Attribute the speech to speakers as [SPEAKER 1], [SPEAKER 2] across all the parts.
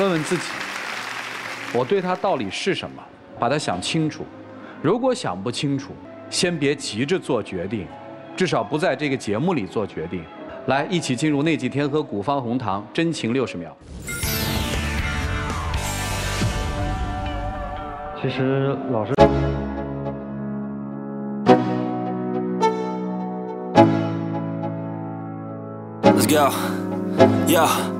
[SPEAKER 1] 问问自己，我对他到底是什么？把它想清楚。如果想不清楚，先别急着做决定，至少不在这个节目里做决定。来，一起进入那几天和古方红糖真情六十秒。
[SPEAKER 2] 其实老师。
[SPEAKER 3] Let's go. Yo.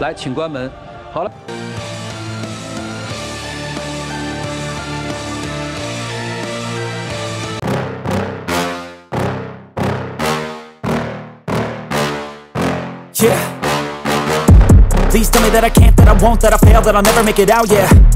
[SPEAKER 1] 来，请关门。好了。
[SPEAKER 3] Yeah. Please tell me that I can't, that I won't, that I fail, that I'll never make it out, yeah.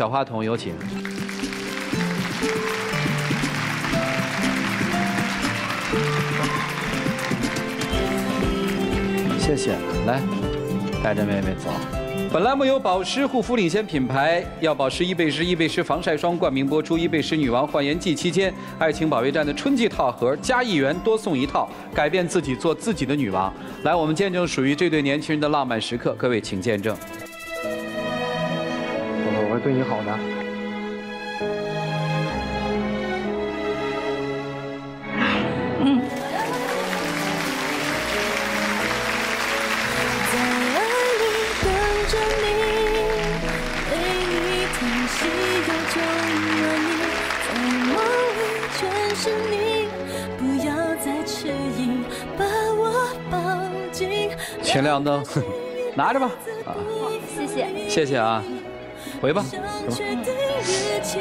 [SPEAKER 1] 小花童有请。谢谢来带着妹妹走。本栏目由保湿护肤领先品牌要保湿伊贝诗伊贝诗防晒霜冠名播出。伊贝诗女王焕颜季期间，爱情保卫战的春季套盒加一元多送一套，改变自己，做自己的女王。来，我们见证属于这对年轻人的浪漫时刻，各位请见证。
[SPEAKER 2] 我我会对你好的。
[SPEAKER 4] 紧。
[SPEAKER 1] 前亮灯，拿着吧。啊，
[SPEAKER 4] 谢谢。
[SPEAKER 1] 谢谢啊，回吧。
[SPEAKER 4] 想确定日期，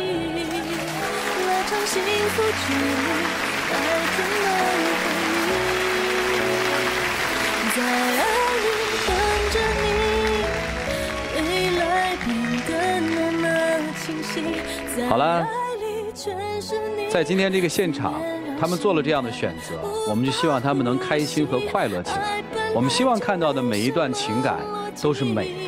[SPEAKER 4] 拉长幸福距离，来填满回忆。在爱里等着你，未来变得那么清晰。在
[SPEAKER 1] 好了在今天这个现场，他们做了这样的选择，我们就希望他们能开心和快乐起来。我们希望看到的每一段情感都是美的。